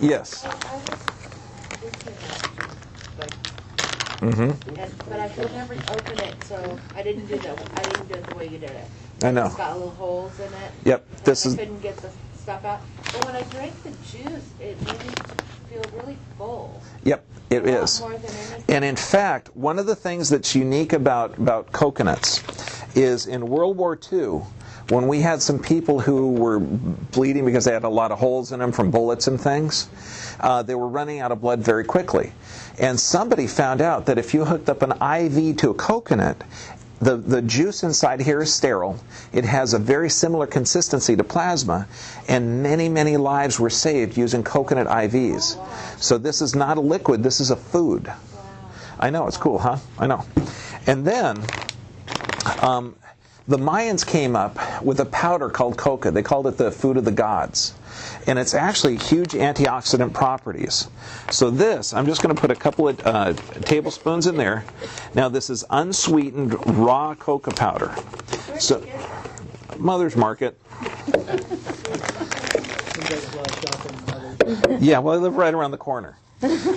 Yes. I- I was looking at it, Mm-hmm. and- But I could never open it, so I didn't do that, I didn't do it the way you did it. I know. It's got little holes in it. Yep, this is- I couldn't get the stuff out. But when I drank the juice, it made me feel really full. Yep, it is. More than anything. And in fact, one of the things that's unique about, about coconuts is in World War II, when we had some people who were bleeding because they had a lot of holes in them from bullets and things, uh, they were running out of blood very quickly. And somebody found out that if you hooked up an IV to a coconut, the, the juice inside here is sterile. It has a very similar consistency to plasma, and many, many lives were saved using coconut IVs. So this is not a liquid, this is a food. I know, it's cool, huh? I know. And then um, the Mayans came up with a powder called coca. They called it the food of the gods. And it's actually huge antioxidant properties. So this, I'm just going to put a couple of uh, tablespoons in there. Now this is unsweetened raw coca powder. So, you get that? Mother's Market. You guys have a lot of shopping others. Yeah, well, I live right around the corner.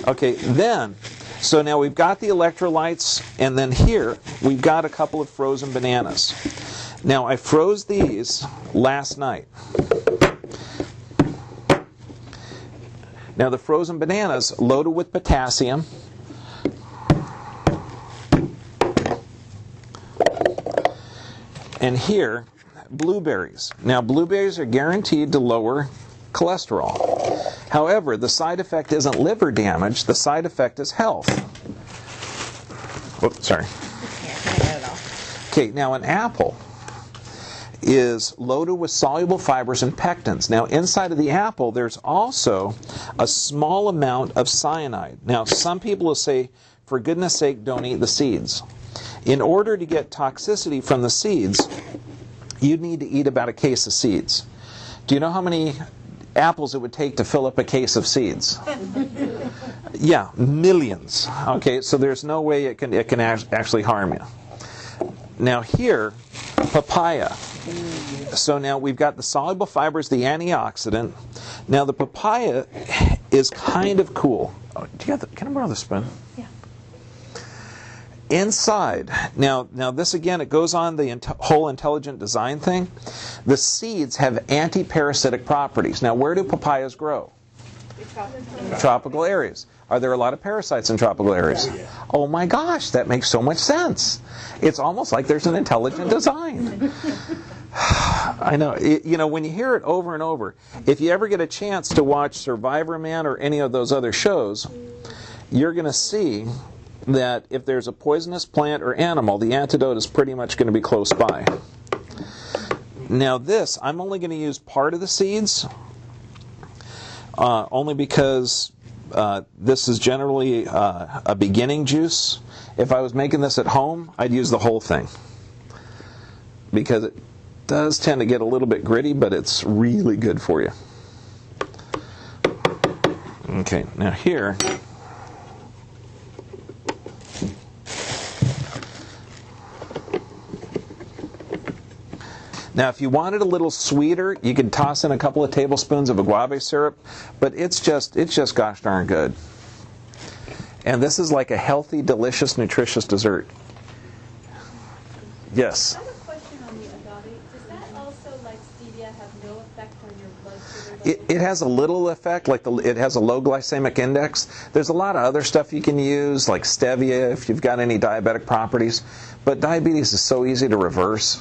Okay, then, so now we've got the electrolytes, and then here we've got a couple of frozen bananas. Now, I froze these last night. Now, the frozen bananas loaded with potassium. And here, blueberries. Now, blueberries are guaranteed to lower cholesterol. However, the side effect isn't liver damage, the side effect is health. Whoops, sorry. Okay, now an apple is loaded with soluble fibers and pectins. Now, inside of the apple, there's also a small amount of cyanide. Now, some people will say, for goodness sake, don't eat the seeds. In order to get toxicity from the seeds, you need to eat about a case of seeds. Do you know how many apples it would take to fill up a case of seeds? yeah, millions. Okay, so there's no way it can it can actually harm you. Now here, papaya. So now we've got the soluble fibers, the antioxidant. Now the papaya is kind of cool. Oh, do you have the, can I borrow the spoon? Yeah. Inside, now, now this again, it goes on the whole intelligent design thing. The seeds have anti-parasitic properties. Now, where do papayas grow? Tropical areas. Are there a lot of parasites in tropical areas? Oh my gosh, that makes so much sense. It's almost like there's an intelligent design. I know. It- you know, when you hear it over and over, if you ever get a chance to watch Survivorman or any of those other shows, you're going to see that if there's a poisonous plant or animal, the antidote is pretty much going to be close by. Now, this, I'm only going to use part of the seeds, uh, only because uh, this is generally uh, a beginning juice. If I was making this at home, I'd use the whole thing because it does tend to get a little bit gritty, but it's really good for you. Okay, now here. Now, if you wanted a little sweeter, you could toss in a couple of tablespoons of agave syrup, but it's just it's just gosh darn good. And this is like a healthy, delicious, nutritious dessert. Yes. I have a question on the agave. Does that also, like stevia, have no effect on your blood sugar It, it has a little effect, like the, it has a low glycemic index. There's a lot of other stuff you can use, like stevia, if you've got any diabetic properties. But diabetes is so easy to reverse.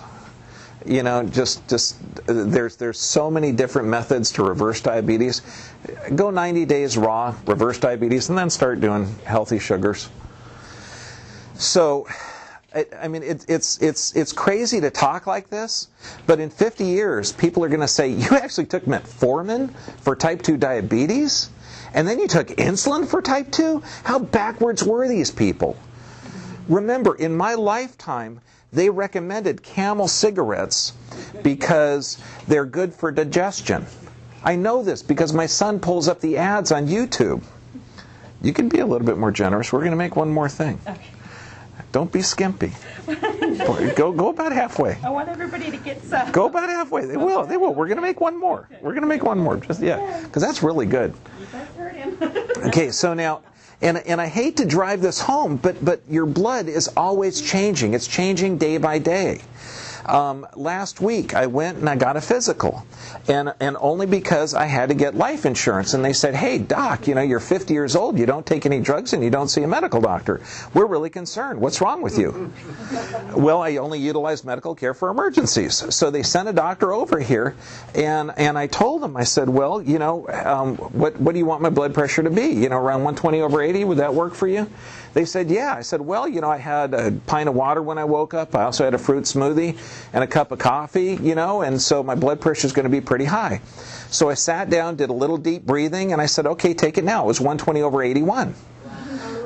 You know, just just there's there's so many different methods to reverse diabetes. Go 90 days raw, reverse diabetes, and then start doing healthy sugars. So, I, I mean, it, it's it's it's crazy to talk like this, but in 50 years, people are going to say, "You actually took metformin for type 2 diabetes, and then you took insulin for type 2. How backwards were these people?" Remember, in my lifetime, they recommended Camel cigarettes because they're good for digestion. I know this because my son pulls up the ads on YouTube. You can be a little bit more generous. We're going to make one more thing. Okay. Don't be skimpy. Go go about halfway. I want everybody to get some. Go about halfway. They will. They will. We're going to make one more. We're going to make one more. Just yeah, because that's really good. Okay, so now, and and I hate to drive this home, but but your blood is always changing. It's changing day by day. Um, last week I went and I got a physical, and and only because I had to get life insurance, and they said, "Hey, doc, you know you're 50 years old, you don't take any drugs, and you don't see a medical doctor. We're really concerned. What's wrong with you?" well, I only utilize medical care for emergencies, so they sent a doctor over here, and and I told them, I said, "Well, you know, um, what what do you want my blood pressure to be? You know, around 120 over 80, would that work for you?" They said, Yeah. I said, Well, you know, I had a pint of water when I woke up. I also had a fruit smoothie and a cup of coffee, you know, and so my blood pressure is going to be pretty high. So I sat down, did a little deep breathing, and I said, Okay, take it now. It was 120 over 81.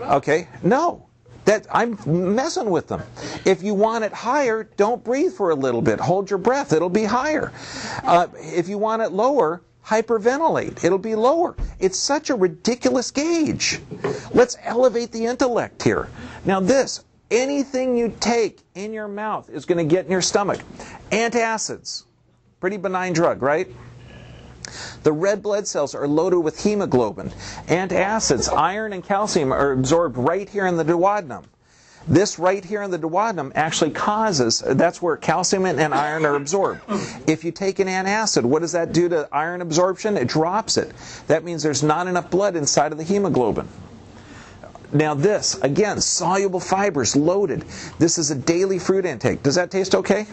Okay? No. That I'm messing with them. If you want it higher, don't breathe for a little bit. Hold your breath. It'll be higher. Uh, if you want it lower, hyperventilate. It'll be lower. It's such a ridiculous gauge. Let's elevate the intellect here. Now, this anything you take in your mouth is going to get in your stomach. Antacids, pretty benign drug, right? The red blood cells are loaded with hemoglobin. Antacids, iron and calcium are absorbed right here in the duodenum. This right here in the duodenum actually causes, that's where calcium and iron are absorbed. If you take an antacid, what does that do to iron absorption? It drops it. That means there's not enough blood inside of the hemoglobin. Now this, again, soluble fibers, loaded. This is a daily fruit intake. Does that taste okay?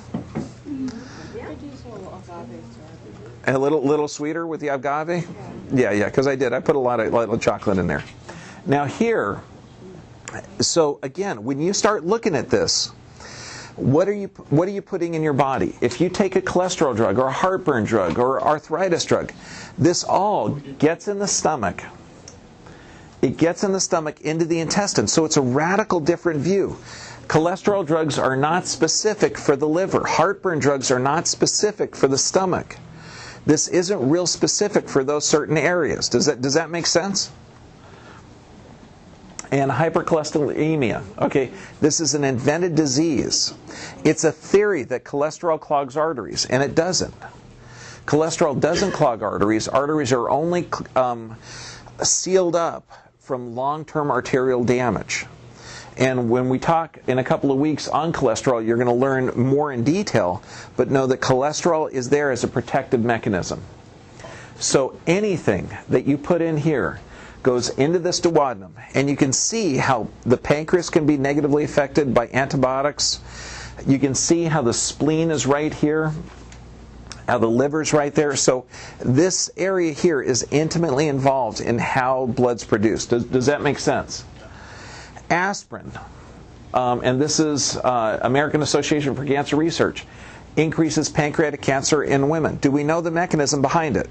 A little little sweeter with the agave? Yeah, yeah, because I did. I put a lot of, lot of chocolate in there. Now here, so again, when you start looking at this, what are you what are you putting in your body? If you take a cholesterol drug or a heartburn drug or arthritis drug, this all gets in the stomach. It gets in the stomach into the intestine. So it's a radical different view. Cholesterol drugs are not specific for the liver. Heartburn drugs are not specific for the stomach. This isn't real specific for those certain areas. Does that does that make sense? and hypercholesterolemia. Okay, this is an invented disease. It's a theory that cholesterol clogs arteries, and it doesn't. Cholesterol doesn't clog arteries. Arteries are only um, sealed up from long term arterial damage. And when we talk in a couple of weeks on cholesterol, you're going to learn more in detail, but know that cholesterol is there as a protective mechanism. So anything that you put in here goes into this duodenum, and you can see how the pancreas can be negatively affected by antibiotics. You can see how the spleen is right here, how the liver's right there. So this area here is intimately involved in how blood's produced. Does, does that make sense? Aspirin, um, and this is uh, American Association for Cancer Research, increases pancreatic cancer in women. Do we know the mechanism behind it?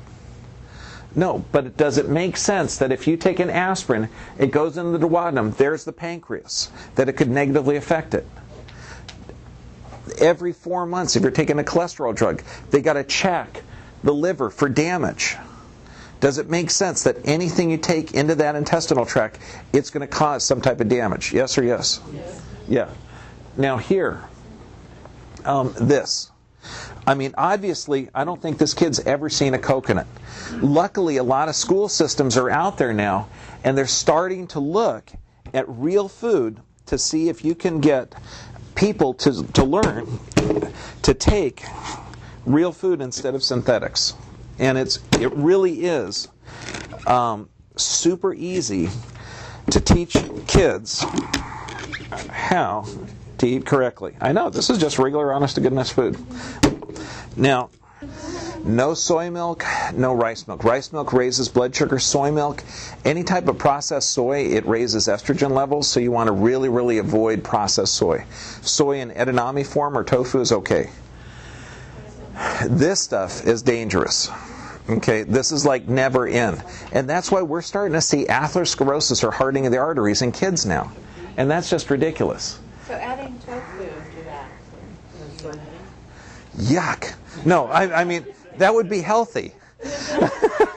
No, but does it make sense that if you take an aspirin, it goes in the duodenum, there's the pancreas, that it could negatively affect it? Every four months, if you're taking a cholesterol drug, they got to check the liver for damage. Does it make sense that anything you take into that intestinal tract, it's going to cause some type of damage? Yes or yes? Yes. Yeah. Now, here, um, this. I mean, obviously, I don't think this kid's ever seen a coconut. Luckily, a lot of school systems are out there now, and they're starting to look at real food to see if you can get people to, to learn to take real food instead of synthetics. And it's it really is um, super easy to teach kids how to eat correctly. I know this is just regular, honest to goodness food. Now, no soy milk, no rice milk. Rice milk raises blood sugar. Soy milk, any type of processed soy, it raises estrogen levels, so you want to really, really avoid processed soy. Soy in edamame form or tofu is okay. This stuff is dangerous. Okay, this is like never in. And that's why we're starting to see atherosclerosis or hardening of the arteries in kids now. And that's just ridiculous. So adding tofu to that. Yuck. No, I, I mean, that would be healthy.